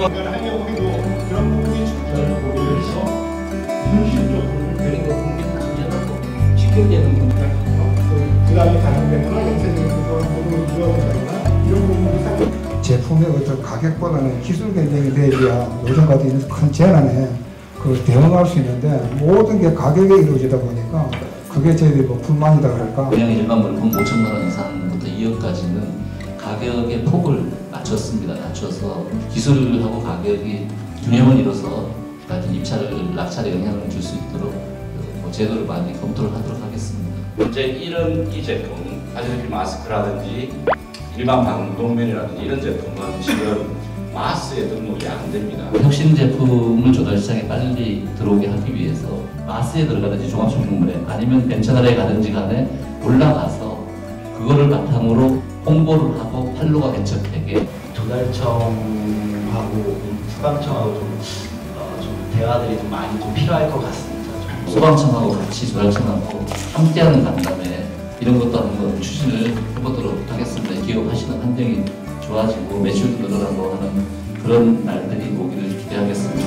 하려고 해도 그런 부분이 잘 고려해서 현실적으로 그러니까 그 이런 부분이 상당히 제품의 어떤 가격보다는 기술 경쟁이 돼야 요즘 같은 큰 재난에 그 대응할 수 있는데 모든 게 가격에 이루어지다 보니까 그게 저희들이 뭐 불만이다 그럴까? 그냥 일반 물품 5천만 원 이상부터 2억까지는 가격의 폭을 낮췄습니다. 낮춰서 기술하고 가격이 균형을 이뤄서 같은 입찰을 낙찰에 영향을 줄 수 있도록 뭐 제도를 많이 검토를 하도록 하겠습니다. 현재 이런 이 제품, 아즈리피 마스크라든지 일반 방독면이라든지 이런 제품은 지금 마스에 등록이 안 됩니다. 혁신 제품을 조달 시장에 빨리 들어오게 하기 위해서 마스에 들어가든지 종합쇼핑몰에 아니면 벤처날에 가든지 간에 올라가서 그거를 바탕으로 홍보를 하고 판로가 개척되게 조달청하고 소방청하고 좀, 어, 좀 대화들이 좀 많이 좀 필요할 것 같습니다. 좀 소방청하고 같이 조달청하고 함께하는 간담회 이런 것도 한번 추진을 해보도록 하겠습니다. 기업하시는 환경이 좋아지고 매출도 늘어나고 하는 그런 날들이 오기를 기대하겠습니다.